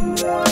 up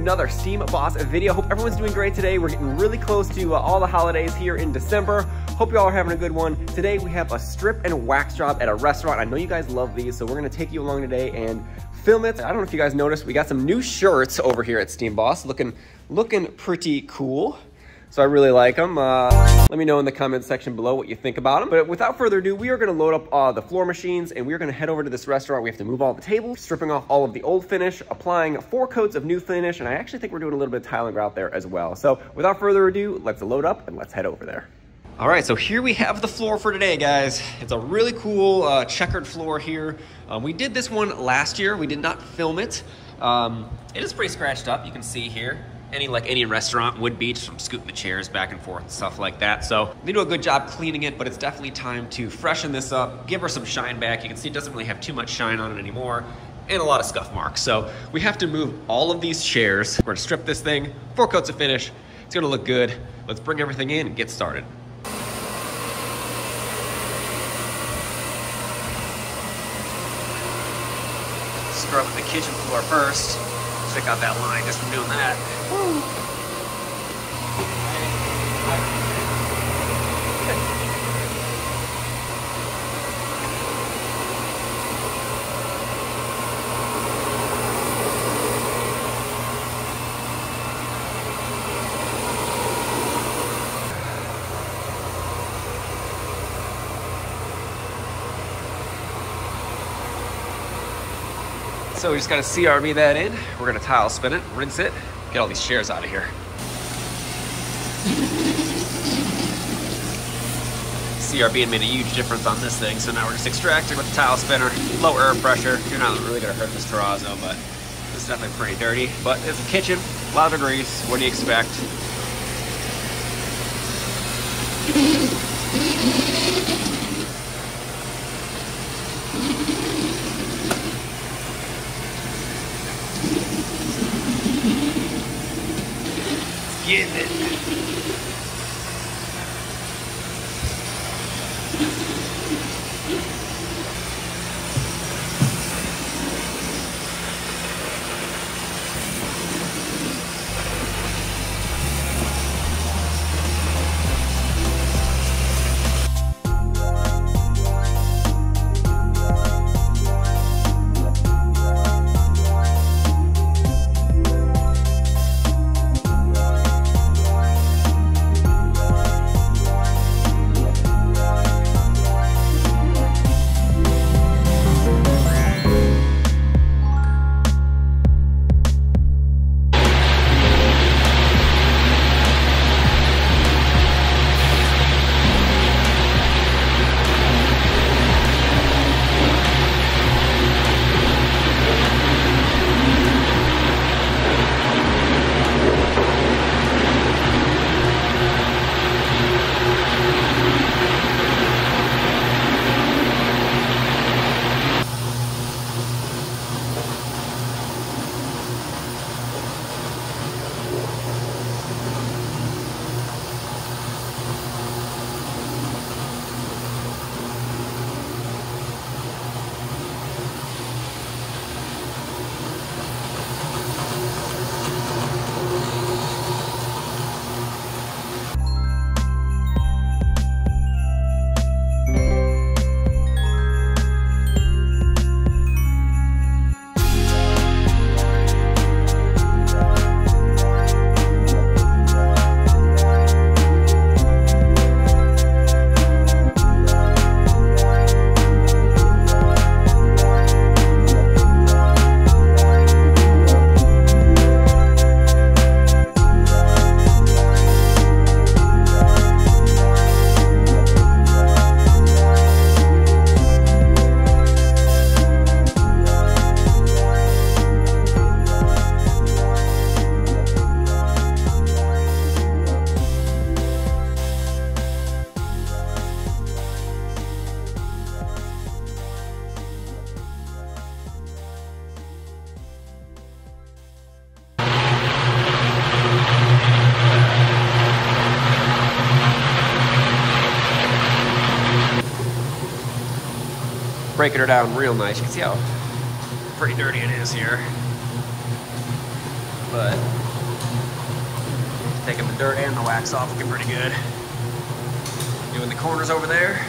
another Steam Boss video. Hope everyone's doing great today. We're getting really close to uh, all the holidays here in December. Hope you all are having a good one. Today we have a strip and wax job at a restaurant. I know you guys love these, so we're gonna take you along today and film it. I don't know if you guys noticed, we got some new shirts over here at Steam Boss, looking, looking pretty cool. So I really like them. Uh, let me know in the comment section below what you think about them. But without further ado, we are gonna load up uh, the floor machines and we're gonna head over to this restaurant. We have to move all the tables, stripping off all of the old finish, applying four coats of new finish, and I actually think we're doing a little bit of tiling out there as well. So without further ado, let's load up and let's head over there. All right, so here we have the floor for today, guys. It's a really cool uh, checkered floor here. Um, we did this one last year. We did not film it. Um, it is pretty scratched up, you can see here any like any restaurant would be just from scooting the chairs back and forth and stuff like that. So they do a good job cleaning it, but it's definitely time to freshen this up, give her some shine back. You can see it doesn't really have too much shine on it anymore and a lot of scuff marks. So we have to move all of these chairs. We're gonna strip this thing, four coats of finish. It's gonna look good. Let's bring everything in and get started. Scrub the kitchen floor first. Check out that line just from doing that. So we just gotta CRB that in. We're gonna tile spin it, rinse it, get all these chairs out of here. CRB made a huge difference on this thing, so now we're just extracting with the tile spinner, low air pressure. You're not really gonna hurt this terrazzo, but it's definitely pretty dirty. But it's a kitchen, a lot of degrees. What do you expect? Getting it. Breaking her down real nice. You can see how pretty dirty it is here. But taking the dirt and the wax off looking pretty good. Doing the corners over there.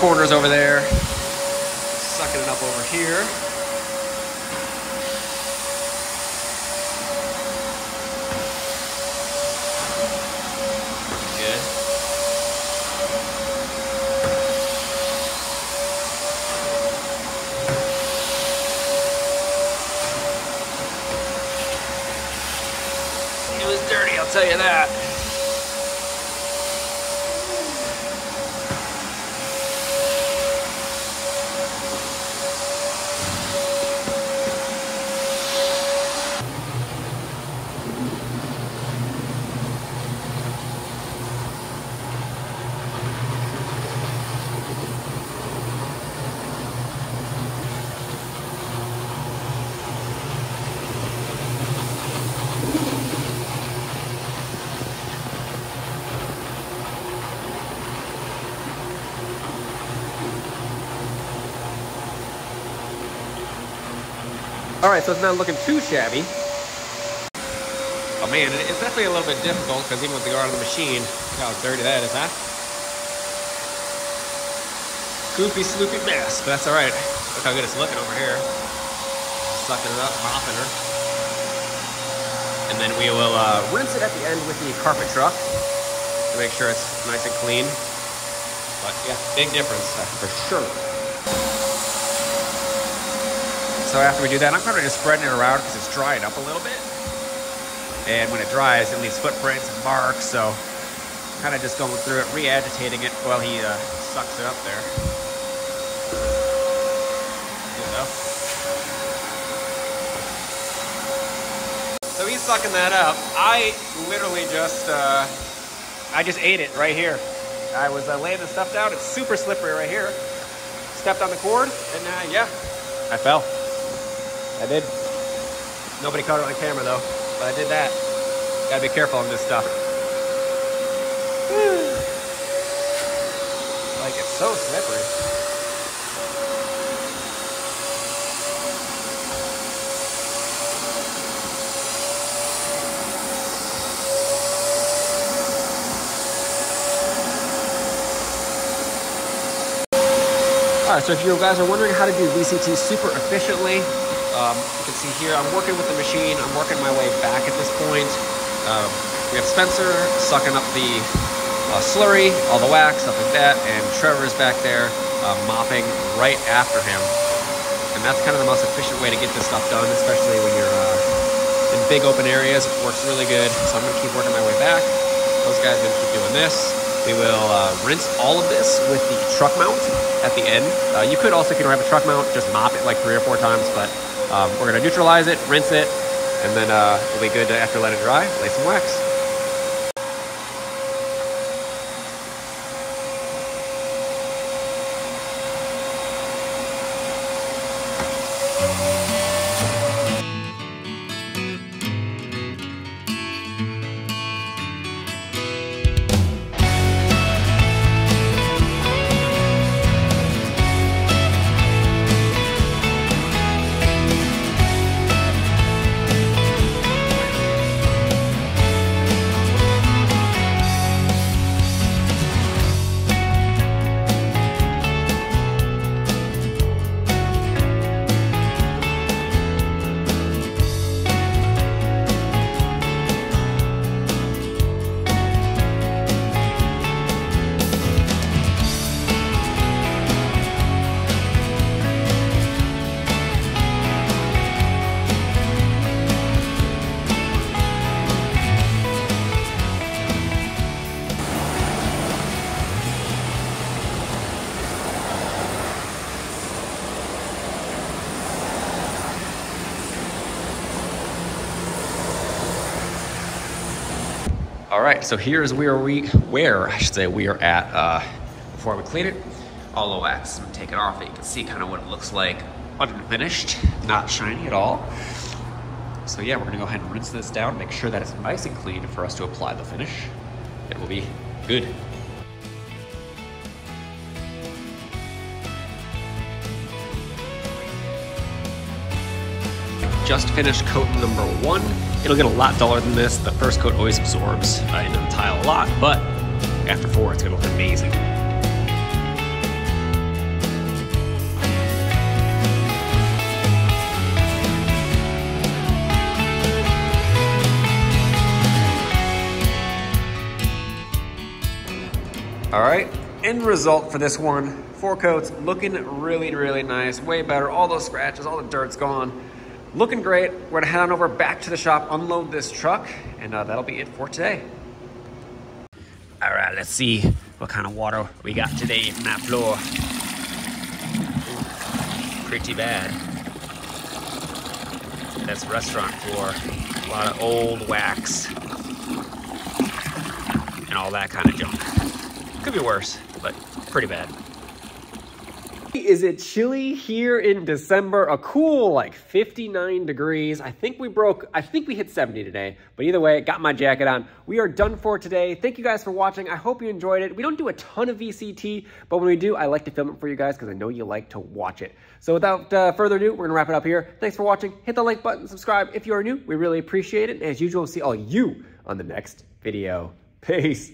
Corners over there. Sucking it up over here. It was dirty, I'll tell you that. All right, so it's not looking too shabby. Oh man, it's definitely a little bit difficult because even with the guard on the machine, look how dirty that is, huh? Goofy, sloopy mess, but that's all right. Look how good it's looking over here. Sucking it up, mopping her. And then we will uh, rinse it at the end with the carpet truck to make sure it's nice and clean. But yeah, big difference uh, for sure. So after we do that, I'm kind of just spreading it around because it's drying up a little bit. And when it dries, it leaves footprints and marks. So kind of just going through it, re-agitating it while he uh, sucks it up there. Enough. So he's sucking that up. I literally just, uh, I just ate it right here. I was uh, laying the stuff down. It's super slippery right here. Stepped on the cord, and uh, yeah, I fell. I did. Nobody caught it on camera though, but I did that. Gotta be careful on this stuff. like it's so slippery. All right, so if you guys are wondering how to do VCT super efficiently, um, you can see here, I'm working with the machine. I'm working my way back at this point. Um, we have Spencer sucking up the uh, slurry, all the wax, stuff like that, and Trevor's back there uh, mopping right after him. And that's kind of the most efficient way to get this stuff done, especially when you're uh, in big open areas. It works really good. So I'm gonna keep working my way back. Those guys are gonna keep doing this. We will uh, rinse all of this with the truck mount at the end. Uh, you could also, if you don't have a truck mount, just mop it like three or four times, but um, we're gonna neutralize it, rinse it, and then uh, we'll be good to, after let it dry, lay some wax. Right, so here's where we, where I should say we are at uh, before we clean it. All the wax, I'm take it off. You can see kind of what it looks like unfinished, not shiny at all. So yeah, we're gonna go ahead and rinse this down, make sure that it's nice and clean for us to apply the finish. It will be good. Just finished coat number one. It'll get a lot duller than this. The first coat always absorbs uh, into the tile a lot, but after four, it's gonna look amazing. All right, end result for this one. Four coats, looking really, really nice. Way better. All those scratches, all the dirt's gone. Looking great. We're gonna head on over back to the shop, unload this truck, and uh, that'll be it for today. All right, let's see what kind of water we got today from that floor. Ooh, pretty bad. That's restaurant floor. A lot of old wax and all that kind of junk. Could be worse, but pretty bad. Is it chilly here in December? A cool like 59 degrees. I think we broke, I think we hit 70 today. But either way, got my jacket on. We are done for today. Thank you guys for watching. I hope you enjoyed it. We don't do a ton of VCT, but when we do, I like to film it for you guys because I know you like to watch it. So without uh, further ado, we're gonna wrap it up here. Thanks for watching. Hit the like button, subscribe if you are new. We really appreciate it. And as usual, we'll see all you on the next video. Peace.